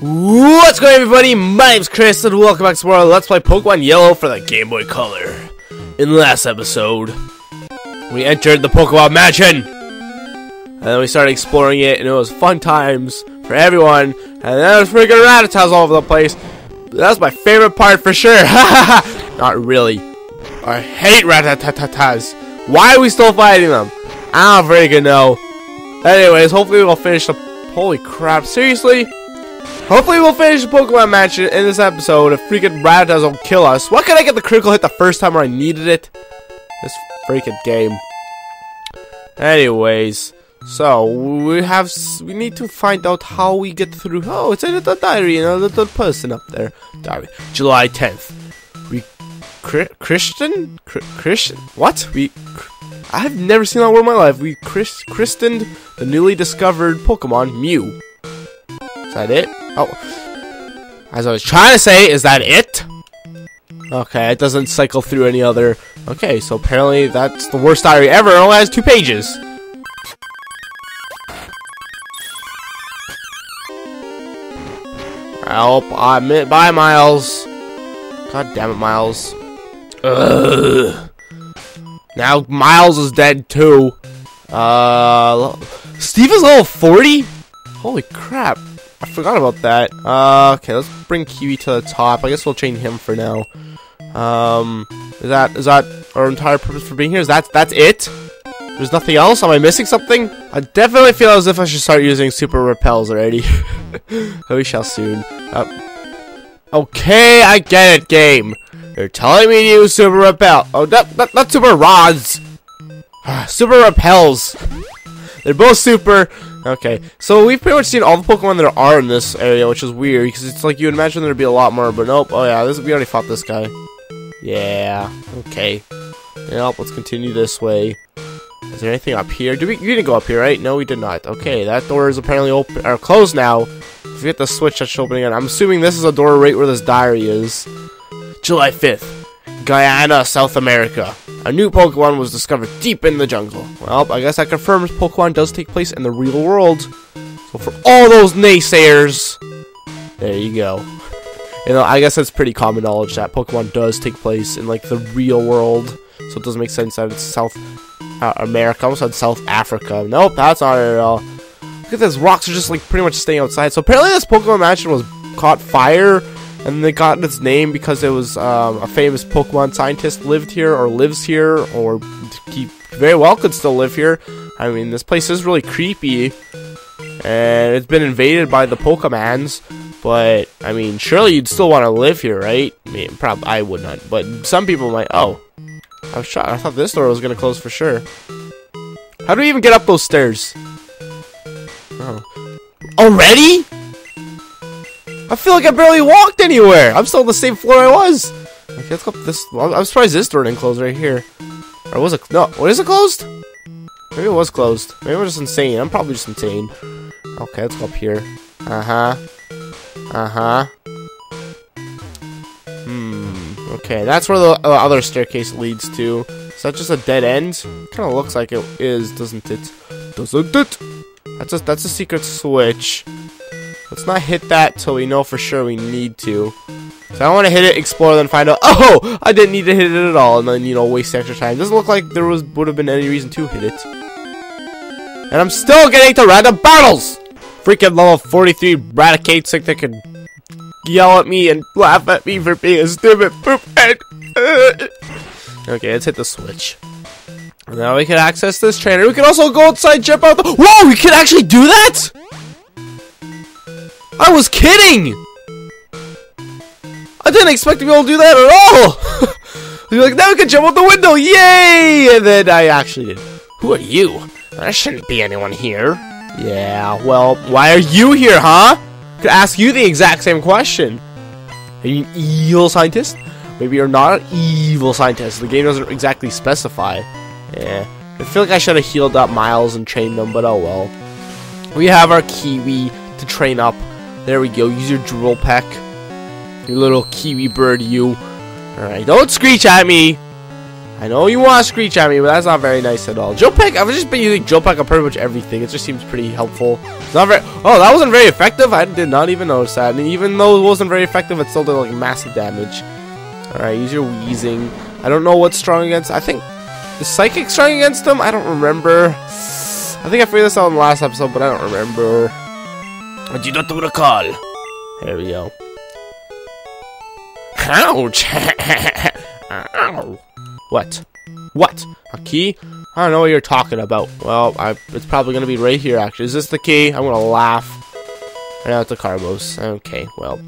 What's going on everybody? My name's Chris and welcome back to more Let's Play Pokemon Yellow for the Game Boy Color. In the last episode, we entered the Pokemon Mansion! And then we started exploring it and it was fun times for everyone. And then there was freaking Rattatas all over the place. That's my favorite part for sure. Not really. I hate Rattatas. Why are we still fighting them? I don't freaking know. Anyways, hopefully we'll finish the... Holy crap, seriously? Hopefully we'll finish the Pokemon match in this episode if freaking Rattata don't kill us. Why can't I get the critical hit the first time I needed it? This freaking game. Anyways, so we have we need to find out how we get through. Oh, it's a little diary and a little person up there. Diary, July 10th. We Christian Christian what we I've never seen that word in my life. We Chris christened the newly discovered Pokemon Mew. Is that it? Oh. As I was trying to say, is that it? Okay, it doesn't cycle through any other... Okay, so apparently that's the worst diary ever. It only has two pages. Help, I'm it. Bye, Miles. God damn it, Miles. Ugh. Now Miles is dead, too. Uh, Steve is level 40? Holy crap. I forgot about that. Uh, okay, let's bring Kiwi to the top. I guess we'll change him for now. Um, is that is that our entire purpose for being here? Is that that's it? There's nothing else? Am I missing something? I definitely feel as if I should start using super repels already. we shall soon. Uh, okay, I get it, game. You're telling me to super repel. Oh, not, not, not super rods. super repels. They're both super. Okay, so we've pretty much seen all the Pokemon there are in this area, which is weird, because it's like you would imagine there'd be a lot more, but nope. Oh yeah, this we already fought this guy. Yeah, okay. Yep, let's continue this way. Is there anything up here? Did we, you didn't go up here, right? No, we did not. Okay, that door is apparently open, or closed now. If we hit the switch, that's opening again. I'm assuming this is a door right where this diary is. July 5th, Guyana, South America. A new Pokemon was discovered deep in the jungle. Well, I guess that confirms Pokemon does take place in the real world. So for all those naysayers, there you go. You know, I guess that's pretty common knowledge that Pokemon does take place in, like, the real world. So it doesn't make sense that it's South uh, America. I almost said South Africa. Nope, that's not it at all. Look at this. Rocks are just, like, pretty much staying outside. So apparently this Pokemon Mansion was caught fire and they got its name because it was um, a famous Pokemon scientist lived here or lives here or he very well could still live here. I mean, this place is really creepy, and it's been invaded by the Pokemons. But I mean, surely you'd still want to live here, right? I mean, probably I would not, but some people might. Oh, I was shocked. I thought this door was gonna close for sure. How do we even get up those stairs? Oh, already? I feel like I barely walked anywhere. I'm still on the same floor I was. Okay, let's go up this. I'm surprised this door didn't close right here. Or was it? No, what is it closed? Maybe it was closed. Maybe I'm just insane. I'm probably just insane. Okay, let's go up here. Uh huh. Uh huh. Hmm. Okay, that's where the uh, other staircase leads to. Is that just a dead end? Kind of looks like it is, doesn't it? Doesn't it? That's a that's a secret switch. Let's not hit that till we know for sure we need to. So I want to hit it, explore, then find out, oh, I didn't need to hit it at all, and then, you know, waste extra time. Doesn't look like there was would have been any reason to hit it. And I'm still getting to random battles! Freaking level 43 Raticate think they can yell at me and laugh at me for being a stupid poop head. okay, let's hit the switch. Now we can access this trainer. We can also go outside, jump out the- Whoa, we can actually do that?! I was kidding! I didn't expect to be able to do that at all! You're like, now we can jump out the window, yay! And then I actually did. Who are you? There shouldn't be anyone here. Yeah, well, why are you here, huh? Could ask you the exact same question. Are you an evil scientist? Maybe you're not an evil scientist. The game doesn't exactly specify. Yeah. I feel like I should have healed up Miles and trained them, but oh well. We have our Kiwi to train up there we go. Use your drill peck. Your little kiwi bird, you. Alright, don't screech at me. I know you want to screech at me, but that's not very nice at all. Drill Peck, I've just been using drill peck on pretty much everything. It just seems pretty helpful. It's not very. Oh, that wasn't very effective. I did not even notice that. And even though it wasn't very effective, it still did like massive damage. All right, use your wheezing. I don't know what's strong against. I think is psychic strong against them? I don't remember. I think I figured this out in the last episode, but I don't remember. I do not recall. There we go. Ouch! Ow. What? What? A key? I don't know what you're talking about. Well, I, it's probably going to be right here, actually. Is this the key? I'm going to laugh. Yeah, it's a Carbos. Okay, well.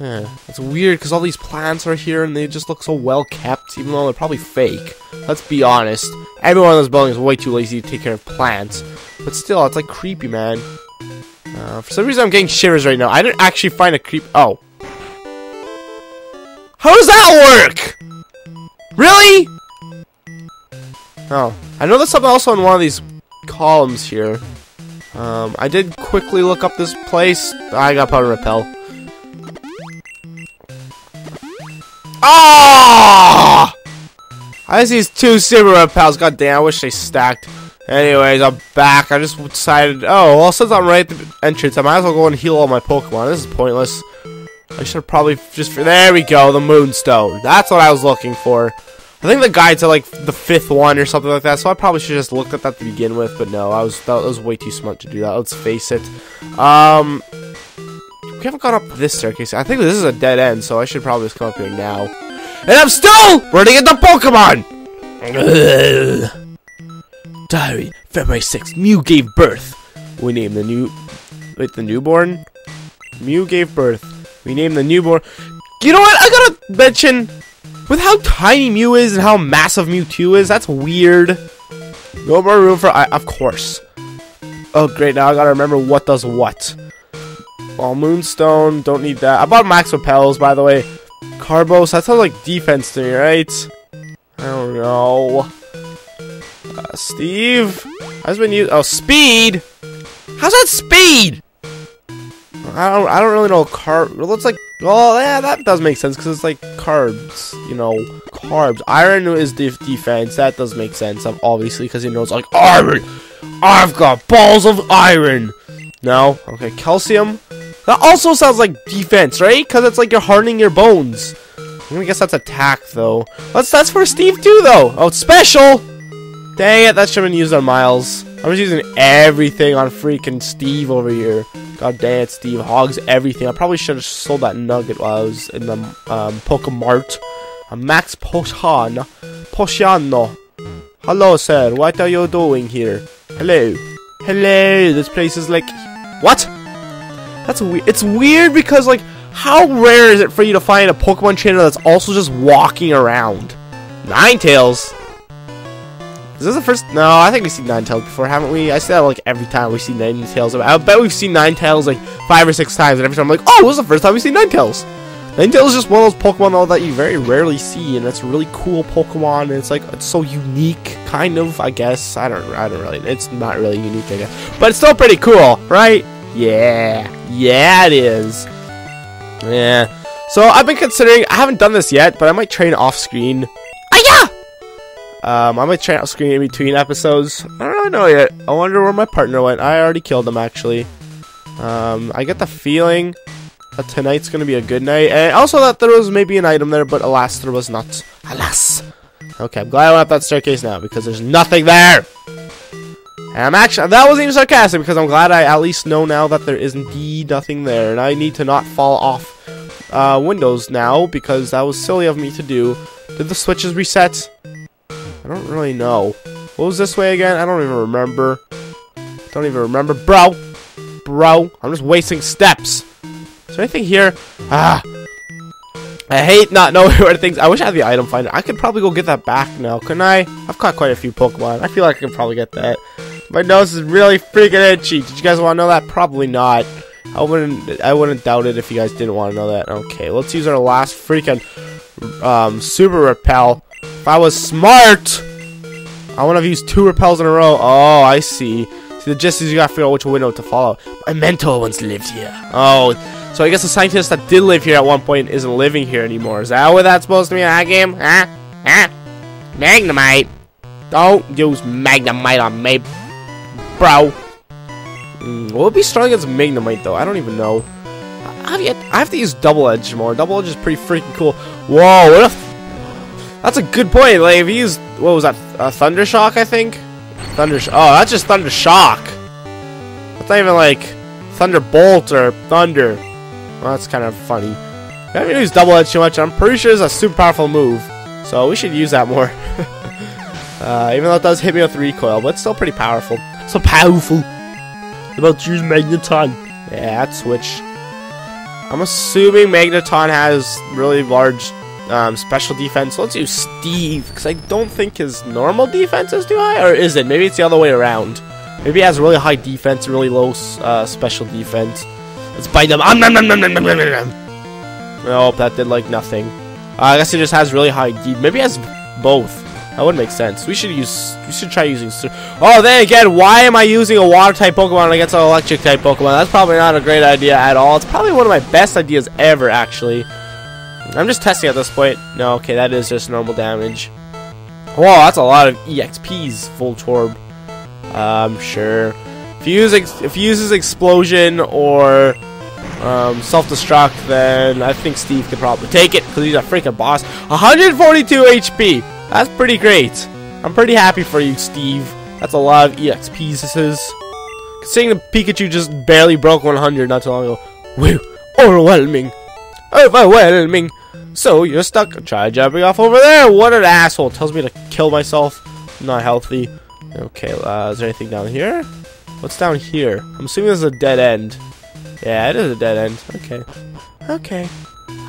Yeah, it's weird because all these plants are here and they just look so well kept, even though they're probably fake. Let's be honest. Everyone in this building is way too lazy to take care of plants. But still, it's like creepy, man. Uh, for some reason, I'm getting shivers right now. I didn't actually find a creep. Oh. How does that work? Really? Oh, I know there's something also in one of these columns here. Um, I did quickly look up this place. I got powder repel. Ah! I see these two super repels. God damn, I wish they stacked. Anyways, I'm back. I just decided, oh, well, since I'm right at the entrance, I might as well go and heal all my Pokemon. This is pointless. I should probably just, there we go, the Moonstone. That's what I was looking for. I think the guides are like the fifth one or something like that, so I probably should just looked at that to begin with, but no, I was that was way too smart to do that. Let's face it. Um, we haven't gone up this staircase. I think this is a dead end, so I should probably just come up here now. And I'm still running into Pokemon! Diary, February 6th, Mew gave birth. We named the new... Wait, the newborn? Mew gave birth. We named the newborn... You know what? I gotta mention with how tiny Mew is and how massive Mewtwo is, that's weird. No more room for I of course. Oh great, now I gotta remember what does what. Well, Moonstone, don't need that. I bought Max Repels, by the way. Carbos, that sounds like defense to me, right? I don't know. Uh, Steve? How's been used? Oh, speed? How's that speed? I don't, I don't really know carb. It looks like, well, yeah, that does make sense because it's like carbs, you know, carbs. Iron is def defense. That does make sense, obviously, because he knows like iron. I've got balls of iron. No, okay, calcium. That also sounds like defense, right? Because it's like you're hardening your bones. I guess that's attack though. That's that's for Steve too though. Oh, it's special. Dang it, that should have been used on Miles. I'm just using everything on freaking Steve over here. God damn it, Steve hogs everything. I probably should have sold that nugget while I was in the um, Pokemart. Uh, Max Potion. Posciano. Hello, sir. What are you doing here? Hello. Hello. This place is like... What? That's weird. It's weird because, like, how rare is it for you to find a Pokemon trainer that's also just walking around? Ninetales. Is this the first? No, I think we've seen Nine Ninetales before, haven't we? I say that like every time we see Ninetales. I bet we've seen Ninetales like five or six times, and every time I'm like, oh, this is the first time we've seen Ninetales. Ninetales is just one of those Pokemon though that you very rarely see, and it's a really cool Pokemon. And it's like it's so unique, kind of. I guess I don't. I don't really. It's not really unique, I guess, but it's still pretty cool, right? Yeah, yeah, it is. Yeah. So I've been considering. I haven't done this yet, but I might train off screen. Um, I might try out screen in between episodes. I don't really know yet. I wonder where my partner went. I already killed him, actually. Um, I get the feeling that tonight's going to be a good night. And also thought there was maybe an item there, but alas, there was not. Alas! Okay, I'm glad I went up that staircase now, because there's nothing there! And I'm actually, that wasn't even sarcastic, because I'm glad I at least know now that there is indeed nothing there. And I need to not fall off uh, windows now, because that was silly of me to do. Did the switches reset? I don't really know. What was this way again? I don't even remember. Don't even remember. Bro! Bro! I'm just wasting steps. Is there anything here? Ah! I hate not knowing where things... I wish I had the item finder. I could probably go get that back now, couldn't I? I've caught quite a few Pokemon. I feel like I could probably get that. My nose is really freaking itchy. Did you guys want to know that? Probably not. I wouldn't I wouldn't doubt it if you guys didn't want to know that. Okay, let's use our last freaking um, Super Repel. If I was smart, I would have used two repels in a row. Oh, I see. See, the gist is you gotta figure out which window to follow. My mentor once lived here. Oh, so I guess the scientist that did live here at one point isn't living here anymore. Is that what that's supposed to be in that game? Huh? Huh? Magnemite. Don't use Magnemite on me, bro. Mm, will it be strong against Magnemite though? I don't even know. I have, yet, I have to use Double Edge more. Double Edge is pretty freaking cool. Whoa, what a that's a good point. Like, if he used, what was that, uh, Thunder Shock, I think? Thunder, oh, that's just Thunder Shock. That's not even like Thunderbolt or Thunder. Well, that's kind of funny. I haven't used Double Edge too much. I'm pretty sure it's a super powerful move. So we should use that more. uh, even though it does hit me with recoil, but it's still pretty powerful. So powerful. About to use Magneton. Yeah, that switch. I'm assuming Magneton has really large um, special defense. Let's use Steve, because I don't think his normal defense is too high, or is it? Maybe it's the other way around. Maybe he has really high defense, really low uh, special defense. Let's bite him. Um, nom, nom, nom, nom, nom, nom, nom. Nope, that did like nothing. Uh, I guess he just has really high. Maybe he has both. That would make sense. We should use. We should try using. Oh, then again, why am I using a water type Pokemon against an electric type Pokemon? That's probably not a great idea at all. It's probably one of my best ideas ever, actually. I'm just testing at this point. No, okay, that is just normal damage. Whoa, that's a lot of EXPs, Voltorb. Um, sure. If if he uses Explosion or um, Self-Destruct, then I think Steve could probably take it, because he's a freaking boss. 142 HP! That's pretty great. I'm pretty happy for you, Steve. That's a lot of EXPs this is. Considering the Pikachu just barely broke 100 not too long ago. Woo! Overwhelming! Overwhelming! So you're stuck. Try jumping off over there. What an asshole. Tells me to kill myself. not healthy. Okay, uh, is there anything down here? What's down here? I'm assuming this is a dead end. Yeah, it is a dead end. Okay. Okay.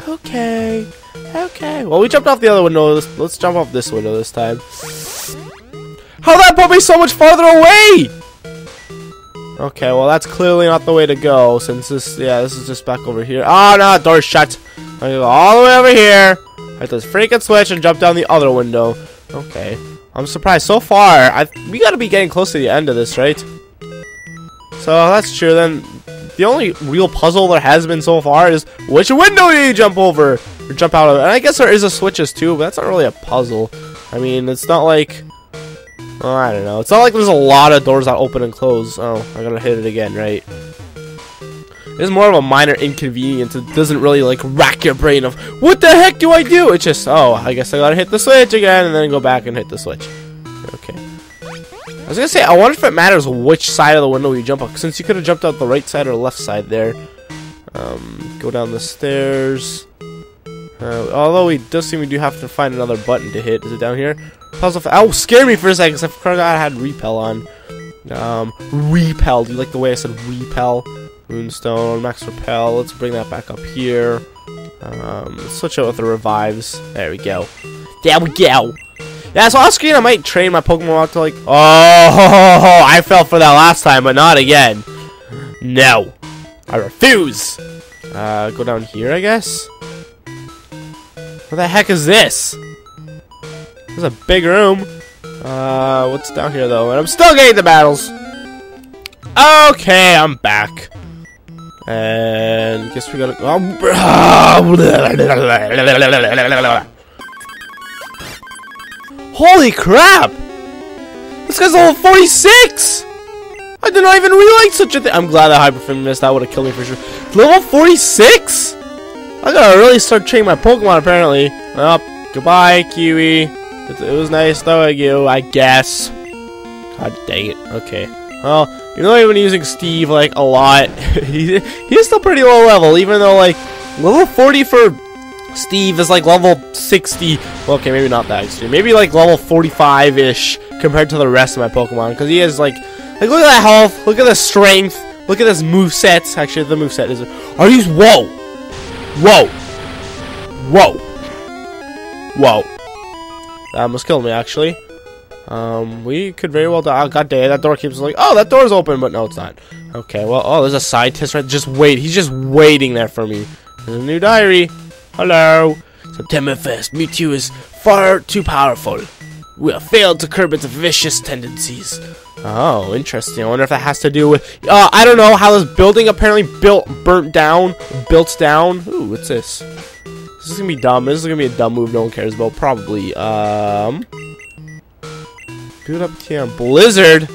Okay. Okay. Well, we jumped off the other window. Let's, let's jump off this window this time. How that put me so much farther away? Okay, well, that's clearly not the way to go, since this, yeah, this is just back over here. Oh, no, door's shut. I go all the way over here. Hit this freaking switch and jump down the other window. Okay. I'm surprised. So far, I we gotta be getting close to the end of this, right? So that's true. Then the only real puzzle there has been so far is which window do you jump over or jump out of? And I guess there is a switches too, but that's not really a puzzle. I mean, it's not like oh, I don't know. It's not like there's a lot of doors that open and close. Oh, I gotta hit it again, right? It's more of a minor inconvenience. It doesn't really like rack your brain of what the heck do I do? It's just oh, I guess I gotta hit the switch again and then go back and hit the switch. Okay. I was gonna say I wonder if it matters which side of the window you jump up, since you could have jumped out the right side or left side there. Um, go down the stairs. Uh, although we does seem we do have to find another button to hit. Is it down here? Puzzle. Oh, scare me for a second. Cause I forgot I had repel on. Um, repel. Do you like the way I said repel? Moonstone, Max Repel. Let's bring that back up here. Um, switch out with the revives. There we go. There we go. Yeah, so off screen I might train my Pokemon to like. Oh, I fell for that last time, but not again. No, I refuse. Uh, go down here, I guess. What the heck is this? This is a big room. Uh, what's down here though? And I'm still getting the battles. Okay, I'm back. And guess we gotta. Oh, Holy crap! This guy's level 46! I did not even realize such a thing. I'm glad that Hyper Fang missed. That would have killed me for sure. Level 46? I gotta really start training my Pokemon apparently. Well, goodbye, Kiwi. It was nice knowing you, I guess. God dang it. Okay. Well, even though I've been using Steve, like, a lot, he, he's still pretty low level, even though, like, level 40 for Steve is, like, level 60. Well, okay, maybe not that extreme. Maybe, like, level 45-ish compared to the rest of my Pokemon, because he is, like, like, look at that health, look at the strength, look at this move set. Actually, the move set is, are these, whoa, whoa, whoa, whoa. That almost killed me, actually. Um, we could very well die. Oh, God damn, that door keeps like, oh, that door's open, but no, it's not. Okay, well, oh, there's a scientist right Just wait. He's just waiting there for me. There's a new diary. Hello. September 1st, Mewtwo is far too powerful. We have failed to curb its vicious tendencies. Oh, interesting. I wonder if that has to do with... Uh, I don't know how this building apparently built, burnt down, built down. Ooh, what's this? This is gonna be dumb. This is gonna be a dumb move no one cares about. Probably. Um... Boot up TM. Blizzard.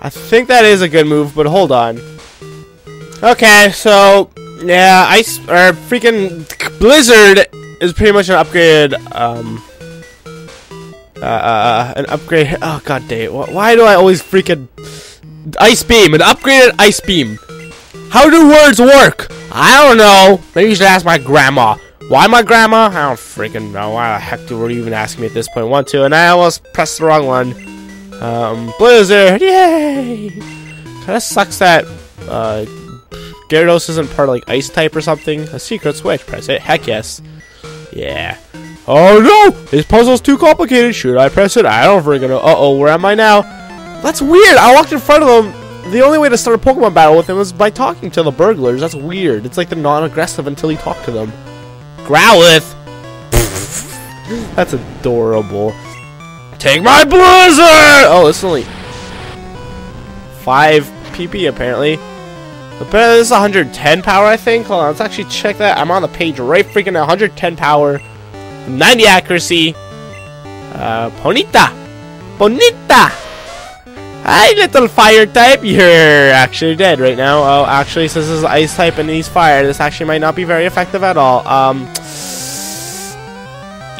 I think that is a good move, but hold on. Okay, so yeah, ice or freaking Blizzard is pretty much an upgraded um uh, uh an upgrade. Oh god dang it! Why do I always freaking ice beam? An upgraded ice beam. How do words work? I don't know. Maybe you should ask my grandma. Why my grandma? I don't freaking know. Why the heck do you even ask me at this point? One, two, and I almost pressed the wrong one. Um, Blizzard, yay! Kinda sucks that, uh, Gyarados isn't part of, like, Ice type or something. A secret switch, press it. Heck yes. Yeah. Oh no! This puzzle's too complicated. Should I press it? I don't freaking know. Uh-oh, where am I now? That's weird! I walked in front of them. The only way to start a Pokemon battle with him was by talking to the burglars. That's weird. It's like they're non-aggressive until you talk to them. Growlithe! That's adorable. Take my blizzard! Oh, it's only 5 PP apparently. Apparently this is 110 power, I think. Hold on, let's actually check that. I'm on the page right freaking 110 power, 90 accuracy. Uh, Ponyta! Bonita! Hi, little fire type. You're actually dead right now. Oh, actually, since this is ice type and he's fire, this actually might not be very effective at all. Um,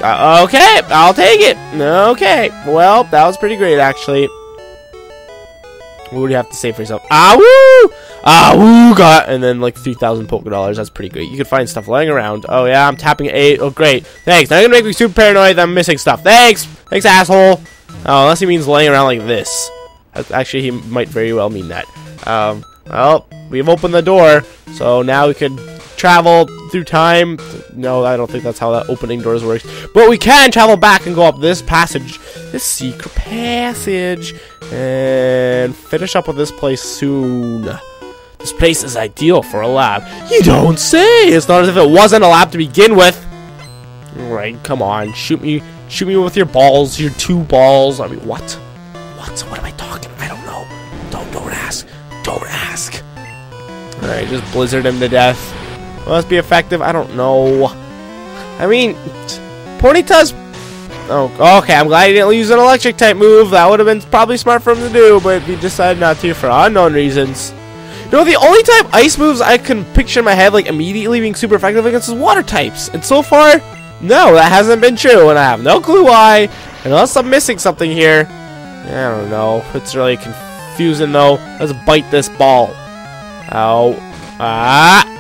uh, okay, I'll take it. Okay, well, that was pretty great, actually. What would you have to say for yourself? Ah, woo! Ah, woo, got, and then like 3,000 Poké Dollars. That's pretty great. You can find stuff lying around. Oh, yeah, I'm tapping eight. Oh, great. Thanks. Now you're gonna make me super paranoid that I'm missing stuff. Thanks! Thanks, asshole! Oh, unless he means laying around like this. Actually, he might very well mean that. Um, well, we've opened the door, so now we could travel through time. No, I don't think that's how that opening doors works. But we can travel back and go up this passage, this secret passage, and finish up with this place soon. This place is ideal for a lab. You don't say! It's not as if it wasn't a lab to begin with. Alright, come on. Shoot me shoot me with your balls, your two balls. I mean, what? What? What am I talking? Don't ask. Alright, just blizzard him to death. Must be effective? I don't know. I mean, Ponyta's... Oh, okay, I'm glad he didn't use an electric type move. That would have been probably smart for him to do, but he decided not to for unknown reasons. You know, the only type ice moves I can picture in my head, like, immediately being super effective against is water types. And so far, no, that hasn't been true, and I have no clue why. Unless I'm missing something here. I don't know. It's really confusing, though. Let's bite this ball. Ow. Ah!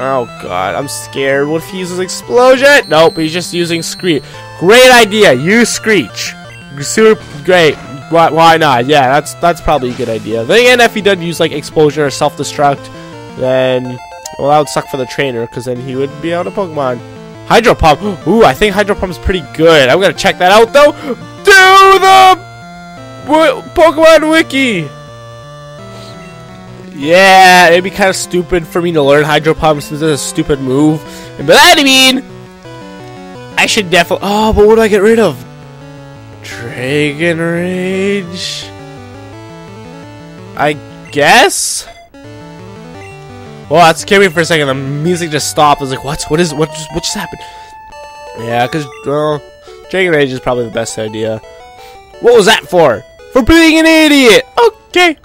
Oh god, I'm scared. What if he uses explosion? Nope, he's just using screech. Great idea. Use screech. Super great. Why, why not? Yeah, that's that's probably a good idea. Then again, if he does use like explosion or self-destruct, then well, that would suck for the trainer because then he would be out of Pokemon. Hydro Pump. Ooh, I think Hydro Pump's pretty good. I'm gonna check that out though. Do the Pokemon Wiki. Yeah, it'd be kind of stupid for me to learn Hydro Pump since it's a stupid move. That I mean, I should definitely... Oh, but what do I get rid of? Dragon Rage? I guess? Well, that scared me for a second. The music just stopped. I was like, what? What is... What just, what just happened? Yeah, because, well, Dragon Rage is probably the best idea. What was that for? For being an idiot! Okay.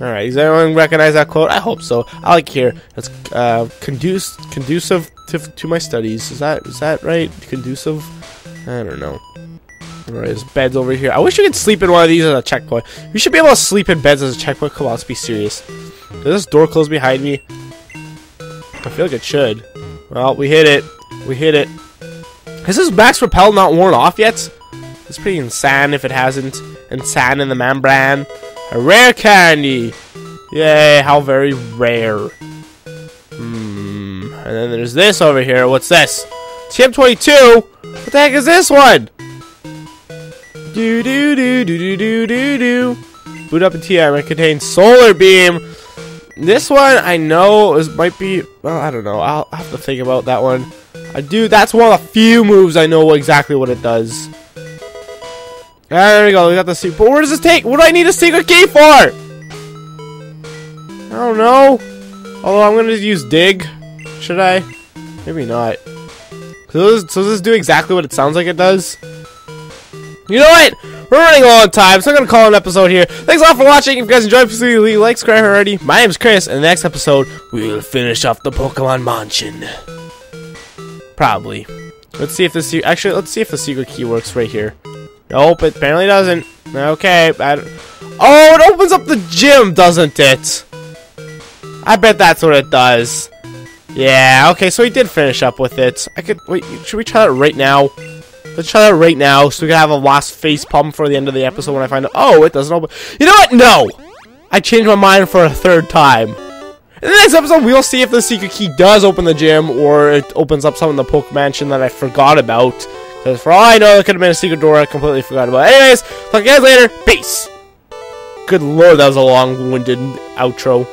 Alright, does anyone recognize that quote? I hope so. I like here. That's uh, conduce, conducive to, to my studies. Is that is that right? Conducive? I don't know. Alright, there's beds over here. I wish you could sleep in one of these as a checkpoint. You should be able to sleep in beds as a checkpoint. Come on, let's be serious. Does this door close behind me? I feel like it should. Well, we hit it. We hit it. Has this max repel not worn off yet? It's pretty insane if it hasn't. Insane in the membrane. A rare candy! Yay, how very rare. Hmm. And then there's this over here. What's this? TM22? What the heck is this one? Do do do do do do do do. Boot up a TM. It contains Solar Beam. This one I know is might be. Well, I don't know. I'll have to think about that one. I do. That's one of the few moves I know exactly what it does. There we go. We got the secret. But where does this take? What do I need a secret key for? I don't know. Although I'm gonna use dig. Should I? Maybe not. So does, so does this do exactly what it sounds like it does? You know what? We're running low on time, so I'm gonna call an episode here. Thanks a lot for watching. If you guys enjoyed, please leave like, subscribe already. My name's Chris, and the next episode we'll finish off the Pokemon Mansion. Probably. Let's see if this actually. Let's see if the secret key works right here. Nope, it apparently doesn't. Okay, oh, it opens up the gym, doesn't it? I bet that's what it does. Yeah, okay, so we did finish up with it. I could, wait, should we try that right now? Let's try that right now, so we can have a last face palm for the end of the episode when I find out, oh, it doesn't open. You know what? No! I changed my mind for a third time. In the next episode, we'll see if the secret key does open the gym, or it opens up some in the Poke Mansion that I forgot about. Because for all I know, it could have been a secret door I completely forgot about. Anyways, talk to you guys later. Peace! Good lord, that was a long-winded outro.